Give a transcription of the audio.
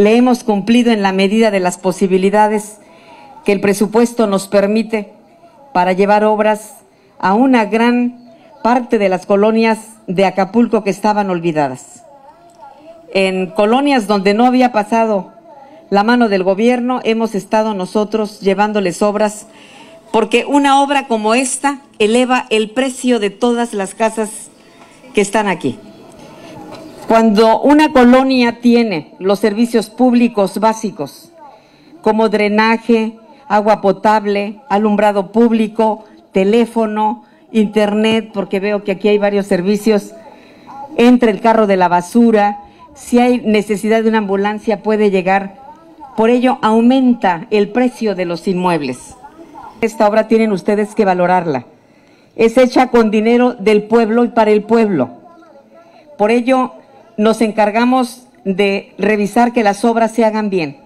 le hemos cumplido en la medida de las posibilidades que el presupuesto nos permite para llevar obras a una gran parte de las colonias de Acapulco que estaban olvidadas. En colonias donde no había pasado la mano del gobierno, hemos estado nosotros llevándoles obras, porque una obra como esta eleva el precio de todas las casas que están aquí. Cuando una colonia tiene los servicios públicos básicos, como drenaje, agua potable, alumbrado público, teléfono, internet, porque veo que aquí hay varios servicios, entre el carro de la basura, si hay necesidad de una ambulancia puede llegar. Por ello aumenta el precio de los inmuebles. Esta obra tienen ustedes que valorarla. Es hecha con dinero del pueblo y para el pueblo. Por ello nos encargamos de revisar que las obras se hagan bien